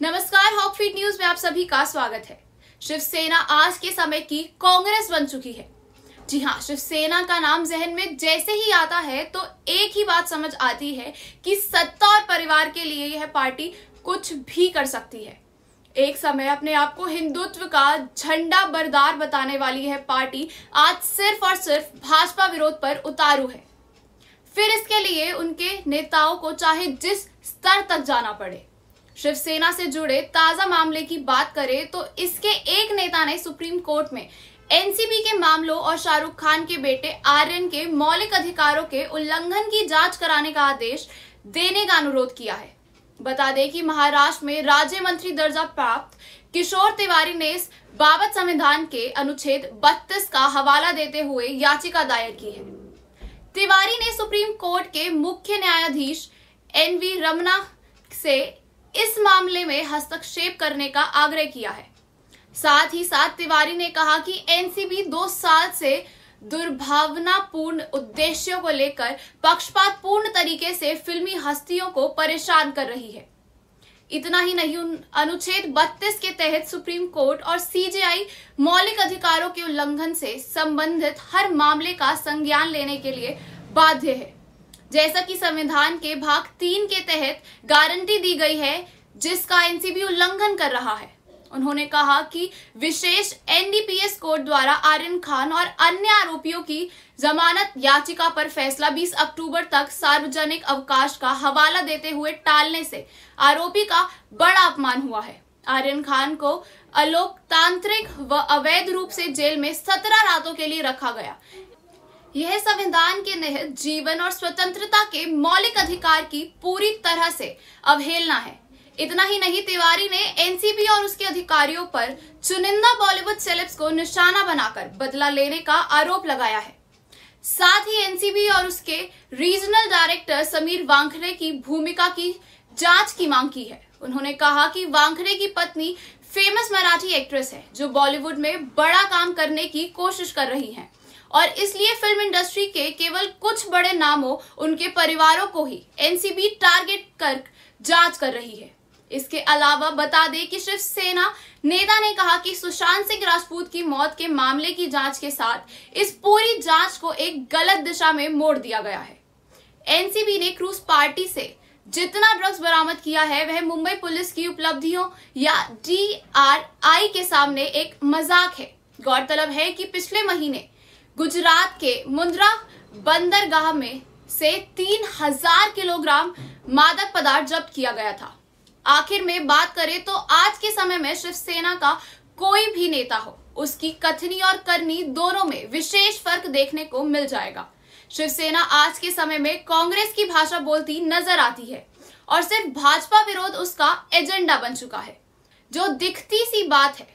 नमस्कार hoc feed news में आप सभी का स्वागत है। शिवसेना आज के समय की कांग्रेस बन चुकी है। जी हाँ शिवसेना का नाम जहन में जैसे ही आता है तो एक ही बात समझ आती है कि सत्ता और परिवार के लिए यह पार्टी कुछ भी कर सकती है। एक समय अपने आप को हिंदुत्व का झंडा बरदार बताने वाली यह पार्टी आज सिर्फ़ और सिर्फ़ भाजपा विरोध पर उतारू है। फिर इसके लिए उनके नेताओं को चाहे जिस स्तर तक जाना पड़े। शिवसेना से जुड़े ताज़ा मामले की बात करें तो इसके एक नेता ने सुप्रीम कोर्ट में एनसीबी के मामलों और शाहरुख खान के बेटे आर्यन के मौलिक अधिकारों के उल्लंघन की जाँच कराने का आदेश देने का अनुरोध किया है। बता दें कि महाराष्ट्र में राज्य मंत्री दर्जा प्राप्त किशोर तिवारी ने इस बाबत संविधान के अनुच्छेद 32 का हवाला देते हुए याचिका दायर की है। तिवारी ने सुप्रीम कोर्ट के मुख्य न्यायाधीश एन वी रमना से इस मामले में हस्तक्षेप करने का आग्रह किया है। साथ ही साथ तिवारी ने कहा कि एनसीबी दो साल से दुर्भावनापूर्ण उद्देश्यों को लेकर पक्षपात पूर्ण तरीके से फिल्मी हस्तियों को परेशान कर रही है। इतना ही नहीं अनुच्छेद 32 के तहत सुप्रीम कोर्ट और सीजेआई मौलिक अधिकारों के उल्लंघन से संबंधित हर मामले का संज्ञान लेने के लिए बाध्य है। जैसा कि संविधान के भाग तीन के तहत गारंटी दी गई है, जिसका एनसीबी उल्लंघन कर रहा है। उन्होंने कहा कि विशेष एनडीपीएस कोर्ट द्वारा आर्यन खान और अन्य आरोपियों की जमानत याचिका पर फैसला 20 अक्टूबर तक सार्वजनिक अवकाश का हवाला देते हुए टालने से आरोपी का बड़ा अपमान हुआ है। आर्यन खान को अलोकतांत्रिक व अवैध रूप से जेल में सत्रह रातों के लिए रखा गया। यह संविधान के निहित जीवन और स्वतंत्रता के मौलिक अधिकार की पूरी तरह से अवहेलना है। इतना ही नहीं, तिवारी ने एनसीबी और उसके अधिकारियों पर चुनिंदा बॉलीवुड सेलेब्स को निशाना बनाकर बदला लेने का आरोप लगाया है। साथ ही एनसीबी और उसके रीजनल डायरेक्टर समीर वांखरे की भूमिका की जाँच की मांग की है। उन्होंने कहा कि वांखरे की पत्नी फ़ेमस मराठी एक्ट्रेस है, जो बॉलीवुड में बड़ा काम करने की कोशिश कर रही हैं। और इसलिए फ़िल्म इंडस्ट्री के केवल कुछ बड़े नामों उनके परिवारों को ही एनसीबी टारगेट कर जाँच कर रही है। इसके अलावा बता दें कि शिवसेना नेता ने कहा कि सुशांत सिंह राजपूत की मौत के मामले की जाँच के साथ इस पूरी जाँच को एक गलत दिशा में मोड़ दिया गया है। एनसीबी ने क्रूज पार्टी से जितना ड्रग्स बरामद किया है, वह मुंबई पुलिस की उपलब्धियों या डीआरआई के सामने एक मज़ाक है। गौरतलब है कि पिछले महीने गुजरात के मुंद्रा बंदरगाह में से तीन हज़ार किलोग्राम मादक पदार्थ जब्त किया गया था। आखिर में बात करें तो आज के समय में शिवसेना का कोई भी नेता हो, उसकी कथनी और करनी दोनों में विशेष फ़र्क देखने को मिल जाएगा। शिवसेना आज के समय में कांग्रेस की भाषा बोलती नज़र आती है और सिर्फ़ भाजपा विरोध उसका एजेंडा बन चुका है। जो दिखती सी बात है,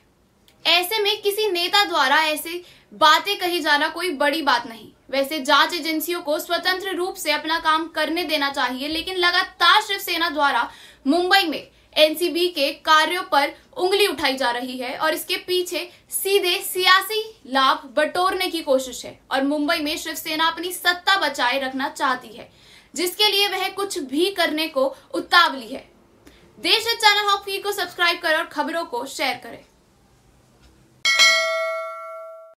ऐसे में किसी नेता द्वारा ऐसी बातें कही जाना कोई बड़ी बात नहीं। वैसे जाँच एजेंसियों को स्वतंत्र रूप से अपना काम करने देना चाहिए, लेकिन लगातार शिवसेना द्वारा मुंबई में एनसीबी के कार्यों पर उंगली उठाई जा रही है और इसके पीछे सीधे सियासी लाभ बटोरने की कोशिश है और मुंबई में शिवसेना अपनी सत्ता बचाए रखना चाहती है, जिसके लिए वह कुछ भी करने को उतावली है। देश चैनल हॉक को सब्सक्राइब करें और खबरों को शेयर करें।